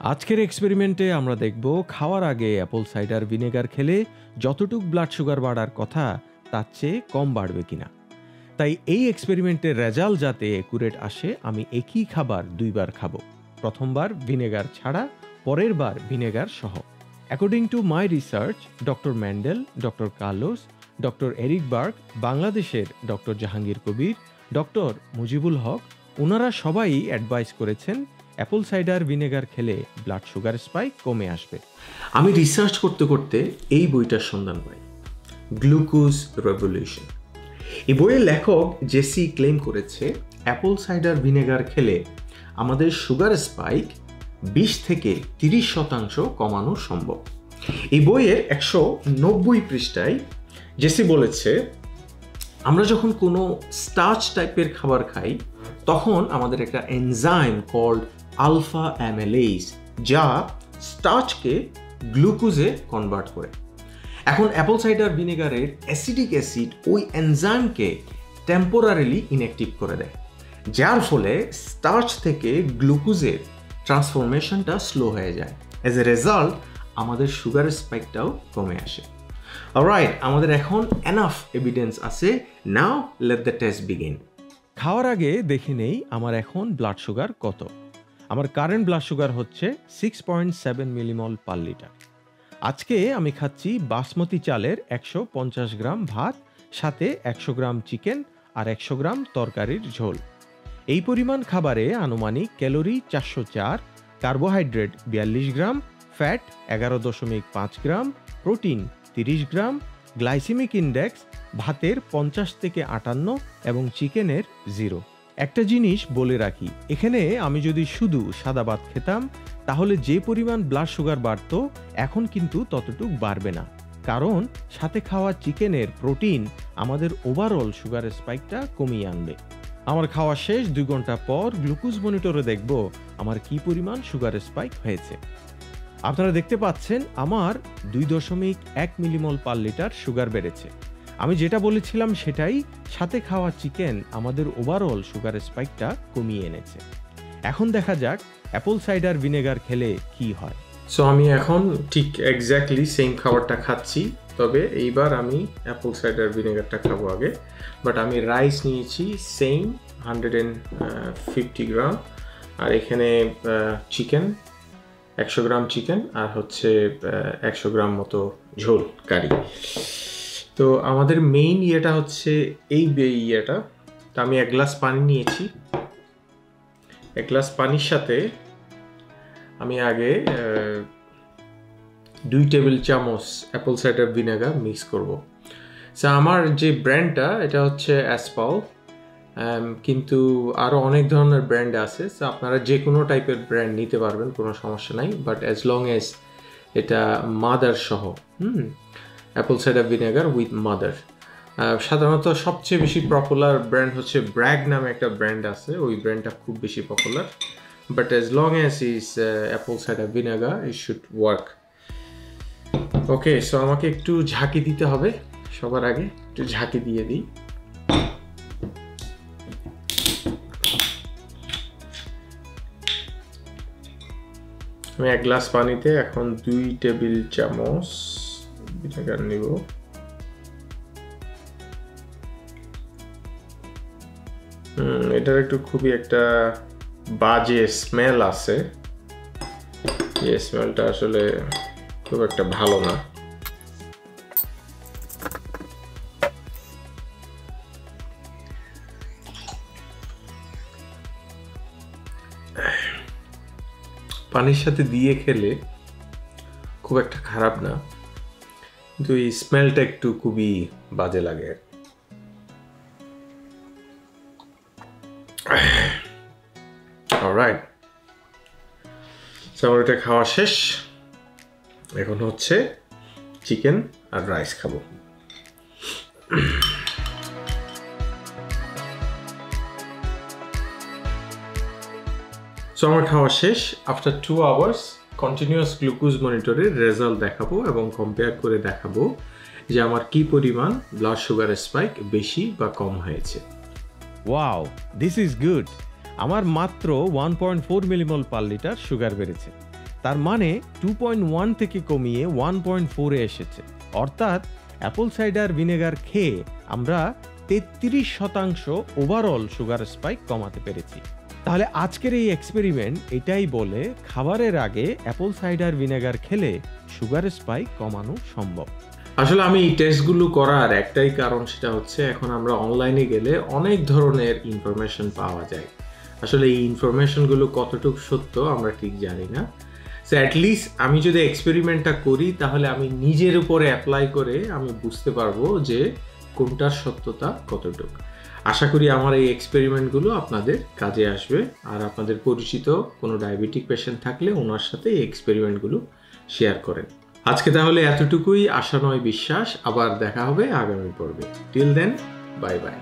আজকের এক্সপেরিমেন্টে আমরা দেখব খাওয়ার আগে অ্যাপল সাইডার ভিনেগার খেলে যতটুক ব্লাড সুগার বাড়ার কথা, তার চেয়ে কম বাড়বে কিনা। তাই এই এক্সপেরিমেন্টের রেজাল্ট যাতে একুরেট আসে, আমি একই খাবার দুইবার খাব। প্রথমবার ভিনেগার ছাড়া, পরের বার ভিনেগার সহ। According to my research doctor Mandel doctor Carlos doctor Eric Berg বাংলাদেশের ডক্টর জাহাঙ্গীর কবির ডক্টর মুজিবুল হক ওনারা সবাই অ্যাডভাইস করেছেন অ্যাপল সাইডার ভিনেগার খেলে ব্লাড সুগার স্পাইক কমে আসবে। আমি রিসার্চ করতে করতে এই বইটার সন্ধান পাই। Glucose revolution. এই বইয়ের লেখক জেসি ক্লেম করেছে, অ্যাপল সাইডার ভিনেগার খেলে আমাদের সুগার স্পাইক বিশ থেকে তিরিশ শতাংশ কমানো সম্ভব। এই বইয়ের একশো নব্বই পৃষ্ঠায় জেসি বলেছে, আমরা যখন কোনো স্টার্চ টাইপের খাবার খাই, তখন আমাদের একটা এনজাইম কল্ড আলফা অ্যামেলেইস যা স্টার্চকে গ্লুকোজে কনভার্ট করে। এখন অ্যাপল সাইডার ভিনেগারের অ্যাসিডিক অ্যাসিড ওই এনজাইমকে টেম্পোরারিলি ইনঅ্যাক্টিভ করে দেয়, যার ফলে স্টার্চ থেকে গ্লুকোজের ট্রান্সফরমেশনটা স্লো হয়ে যায়। অ্যাজ এ রেজাল্ট আমাদের সুগার স্পাইকটাও কমে আসে। রাইট আমাদের এখন এনাফ এভিডেন্স আছে। Now let the test begin খাওয়ার আগে দেখে নেই আমার এখন ব্লাড সুগার কত। আমার কারেন্ট ব্লাড সুগার হচ্ছে six point seven millimole per litre আজকে আমি খাচ্ছি বাসমতি চালের একশো পঞ্চাশ গ্রাম ভাত, সাথে একশো গ্রাম চিকেন আর একশো গ্রাম তরকারির ঝোল। এই পরিমাণ খাবারে আনুমানিক ক্যালোরি চারশো চার, কার্বোহাইড্রেট বিয়াল্লিশ গ্রাম, ফ্যাট এগারো দশমিক পাঁচ গ্রাম, প্রোটিন তিরিশ গ্রাম, গ্লাইসিমিক ইন্ডেক্স ভাতের পঞ্চাশ থেকে আটান্ন এবং চিকেনের জিরো। একটা জিনিস বলে রাখি, এখানে আমি যদি শুধু সাদা ভাত খেতাম, তাহলে যে পরিমাণ ব্লাড সুগার বাড়তো, এখন কিন্তু ততটুক বাড়বে না। কারণ সাথে খাওয়া চিকেনের প্রোটিন আমাদের ওভারঅল সুগার স্পাইকটা কমিয়ে আনবে। আমার খাওয়া শেষ দুই ঘণ্টা পর গ্লুকোজ মনিটরে দেখব আমার কি পরিমাণ সুগার স্পাইক হয়েছে। আপনারা দেখতে পাচ্ছেন আমার দুই দশমিক এক মিলিমল পার লিটার সুগার বেড়েছে। আমি যেটা বলেছিলাম সেটাই, সাথে খাওয়া চিকেন আমাদের ওভারঅল সুগার স্পাইকটা কমিয়ে এনেছে। এখন দেখা যাক অ্যাপল সাইডার ভিনেগার খেলে কি হয়। সো আমি এখন ঠিক এক্স্যাক্টলি সেম খাবারটা খাচ্ছি, তবে এইবার আমি অ্যাপল সাইডার ভিনেগারটা খাব আগে। বাট আমি রাইস নিয়েছি same hundred and fifty gram আর এখানে চিকেন একশো গ্রাম চিকেন আর হচ্ছে একশো গ্রাম মতো ঝোল কারি তো আমাদের মেইন ইয়েটা হচ্ছে এই ইয়েটা। তো আমি এক গ্লাস পানি নিয়েছি। এক গ্লাস পানির সাথে আমি আগে দুই টেবিল চামচ অ্যাপল সাইডার ভিনেগার মিক্স করব। সো আমার যে ব্র্যান্ডটা এটা হচ্ছে অ্যাসপাল কিন্তু আরও অনেক ধরনের ব্র্যান্ড আছে। সো আপনারা যে কোনো টাইপের ব্র্যান্ড নিতে পারবেন, কোনো সমস্যা নাই। বাট অ্যাজ লং এজ এটা মাদার সহ, হুম apple cider vinegar with mother সাধারণত সবচেয়ে বেশি পপুলার ব্র্যান্ড হচ্ছে ব্র্যাগ নামে একটা ব্র্যান্ড আছে। ওই ব্র্যান্ডটা খুব বেশি popular but as long as is apple cider vinegar it should work okay so আমাকে একটু ঝাঁকি দিতে হবে সবার আগে। একটু ঝাঁকি দিয়ে দিই। আমি এক গ্লাস পানিতে এখন দুই টেবিল চামচ ভিনেগার নিব এটার একটু খুবই একটা বাজে স্মেল আছে। যে স্মেলটা আসলে খুব একটা ভালো না। পানির সাথে দিয়ে খেলে খুব একটা খারাপ না। কিন্তু এই স্মেলটা একটু খুবই বাজে লাগে। আমার এটা খাওয়া শেষ। এখন হচ্ছে চিকেন আর রাইস খাব। আমার খাওয়া শেষ। After two hours continuous glucose মনিটরের result দেখাবো এবং কম্পেয়ার করে দেখাবো যে আমার কি পরিমাণ ব্লাড সুগার স্পাইক বেশি বা কম হয়েছে। ওয়াও দিস ইজ গুড আমার মাত্র one point four millimole per litre sugar বেড়েছে। তার মানে টু পয়েন্ট ওয়ান থেকে কমিয়ে ওয়ান পয়েন্ট ফোরে এসেছে। অর্থাৎ অ্যাপল সাইডার ভিনেগার খেয়ে আমরা তেত্রিশ শতাংশ ওভারঅল সুগার স্পাইক কমাতে পেরেছি। তাহলে আজকের এই এক্সপেরিমেন্ট এটাই বলে খাবারের আগে অ্যাপল সাইডার ভিনেগার খেলে সুগার স্পাইক কমানো সম্ভব। আসলে আমি এই টেস্টগুলো করার একটাই কারণ সেটা হচ্ছে এখন আমরা অনলাইনে গেলে অনেক ধরনের ইনফরমেশন পাওয়া যায়। আসলে এই ইনফরমেশনগুলো কতটুকু সত্য আমরা ঠিক জানি না। সো অ্যাটলিস্ট আমি যদি এক্সপেরিমেন্টটা করি, তাহলে আমি নিজের উপরে অ্যাপ্লাই করে আমি বুঝতে পারব যে কোনটার সত্যতা কতটুকু। আশা করি আমার এই এক্সপেরিমেন্টগুলো আপনাদের কাজে আসবে। আর আপনাদের পরিচিত কোনো ডায়াবেটিক পেশেন্ট থাকলে ওনার সাথে এই এক্সপেরিমেন্টগুলো শেয়ার করেন। আজকে তাহলে এতটুকুই, আশা নয় বিশ্বাস। আবার দেখা হবে আগামী পর্বে। Till then bye bye